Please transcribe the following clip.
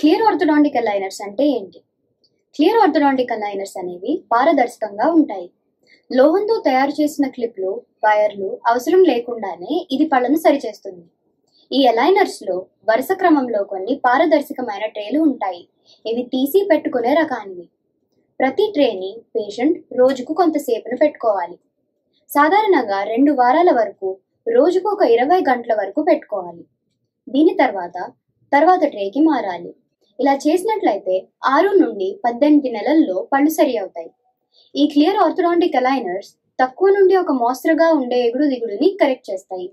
Clear orthodontic aligners అంటే ఏంటి? Clear orthodontic aligners అనేవి పారదర్శకంగా ఉంటాయి. లోహంతో తయారు చేసిన క్లిప్లు వైర్లు అవసరం లేకుండానే ఇది పళ్ళను సరిచేస్తుంది. ఈ అలైనర్స్లో వరుస క్రమంలో కొన్ని పారదర్శకమైన ట్రేలు ఉంటాయి. ఇవి తీసి పెట్టుకునే రకానివి. ప్రతి ట్రేని పేషెంట్ రోజుకు కొంతసేపును పెట్టుకోవాలి. సాధారణంగా రెండు వారాల వరకు రోజుకు ఒక ఇరవై గంటల వరకు పెట్టుకోవాలి. దీని తర్వాత తర్వాత ట్రేకి మారాలి. ఇలా చేసినట్లయితే ఆరు నుండి పద్దెనిమిది నెలల్లో పళ్ళు సరి అవుతాయి. ఈ క్లియర్ ఆర్థోడాంటిక్ అలైనర్స్ తక్కువ నుండి ఒక మోస్తరుగా ఉండే ఎగుడు దిగుడుని కరెక్ట్ చేస్తాయి.